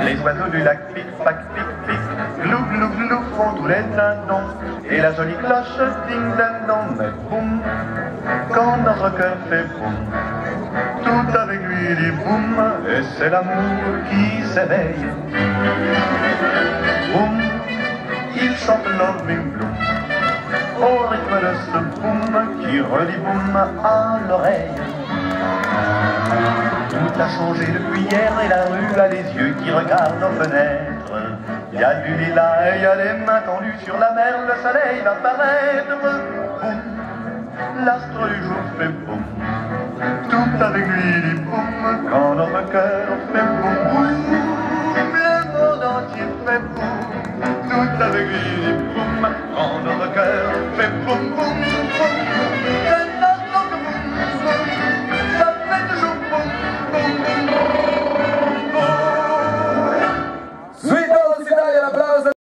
Les oiseaux du lac pic, pac, pic, pic, glou, glou, glou font tous les dindons. Et la jolie cloche ding ding dong, mais boum, quand notre cœur fait boum, tout avec lui dit boum, et c'est l'amour qui s'éveille. Boum, il chante Loving Bloom, au rythme de ce boum qui redit boum à l'oreille a changé depuis hier et la rue a les yeux qui regardent aux fenêtres. Il y a du lilas et il y a les mains tendues sur la mer, le soleil va paraître. Boum, l'astre du jour fait boum, tout avec lui dit boum, quand notre cœur fait boum, boum, le monde entier fait boum, tout avec lui dit boum, quand notre cœur fait boum, boum. aplauso.